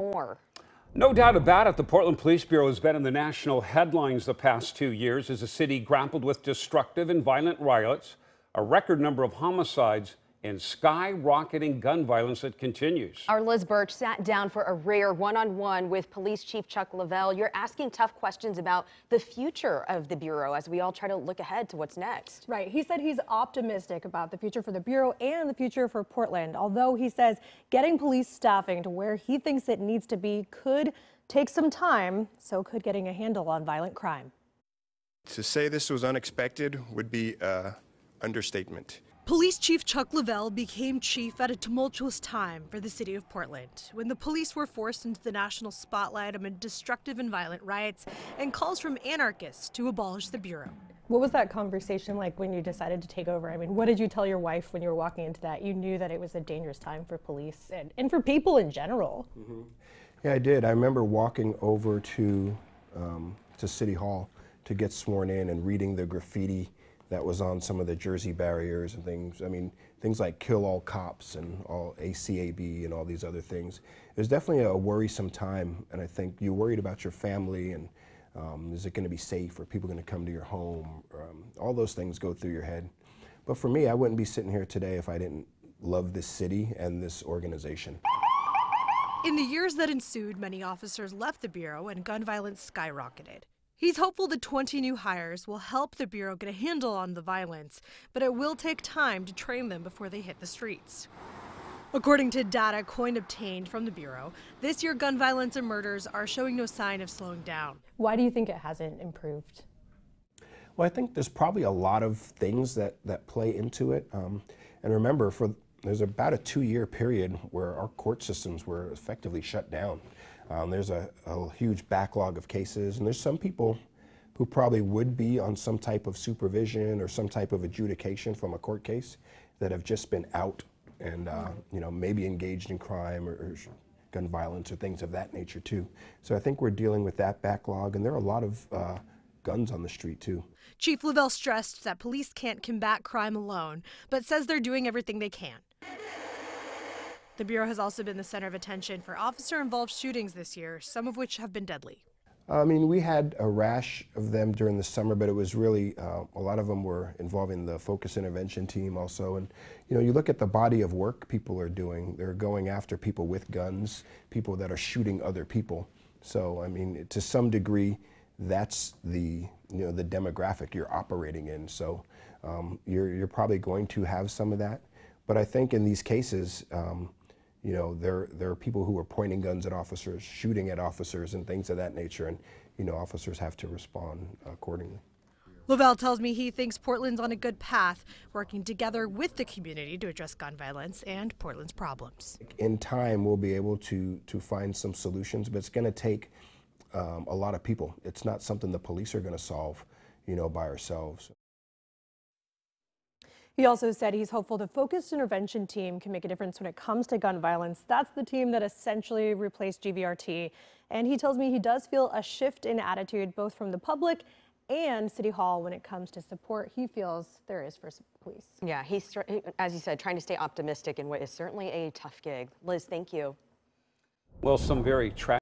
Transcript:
more. No doubt about it, the Portland Police Bureau has been in the national headlines the past two years as the city grappled with destructive and violent riots, a record number of homicides, and skyrocketing gun violence that continues. Our Liz Burch sat down for a rare one-on-one with Police Chief Chuck Lovell. You're asking tough questions about the future of the Bureau as we all try to look ahead to what's next. Right. He said he's optimistic about the future for the Bureau and the future for Portland, although he says getting police staffing to where he thinks it needs to be could take some time, so could getting a handle on violent crime. To say this was unexpected would be uh, understatement. Police Chief Chuck Lovell became chief at a tumultuous time for the city of Portland when the police were forced into the national spotlight amid destructive and violent riots and calls from anarchists to abolish the Bureau. What was that conversation like when you decided to take over? I mean, what did you tell your wife when you were walking into that? You knew that it was a dangerous time for police and, and for people in general. Mm -hmm. Yeah, I did. I remember walking over to, um, to City Hall to get sworn in and reading the graffiti that was on some of the Jersey barriers and things. I mean, things like kill all cops and all ACAB and all these other things. It was definitely a worrisome time, and I think you're worried about your family and um, is it going to be safe? Are people going to come to your home? Um, all those things go through your head. But for me, I wouldn't be sitting here today if I didn't love this city and this organization. In the years that ensued, many officers left the Bureau and gun violence skyrocketed. He's hopeful the 20 new hires will help the Bureau get a handle on the violence, but it will take time to train them before they hit the streets. According to data KOIN obtained from the Bureau, this year gun violence and murders are showing no sign of slowing down. Why do you think it hasn't improved? Well, I think there's probably a lot of things that, that play into it. Um, and remember, for there's about a two-year period where our court systems were effectively shut down. Um, there's a, a, huge backlog of cases, and there's some people who probably would be on some type of supervision or some type of adjudication from a court case that have just been out and uh, you know maybe engaged in crime or, or, gun violence or things of that nature too. So I think we're dealing with that backlog, and there are a lot of uh, guns on the street too. Chief Lovell stressed that police can't combat crime alone, but says they're doing everything they can. The Bureau has also been the center of attention for officer involved shootings this year, some of which have been deadly. I mean, we had a rash of them during the summer, but it was really, uh, a lot of them were involving the focus intervention team also. And, you know, you look at the body of work people are doing. They're going after people with guns, people that are shooting other people. So, I mean, to some degree, that's the, you know, the demographic you're operating in. So um, you're, you're probably going to have some of that. But I think in these cases, um, you know, there, there are people who are pointing guns at officers, shooting at officers and things of that nature, and, you know, officers have to respond accordingly. Lovell tells me he thinks Portland's on a good path, working together with the community to address gun violence and Portland's problems. In time, we'll be able to, to find some solutions, but it's going to take um, a lot of people. It's not something the police are going to solve, you know, by ourselves. He also said he's hopeful the focused intervention team can make a difference when it comes to gun violence. That's the team that essentially replaced GVRT. And he tells me he does feel a shift in attitude both from the public and City Hall when it comes to support he feels there is for police. Yeah, he's, as you said, trying to stay optimistic in what is certainly a tough gig. Liz, thank you. Well, some very tragic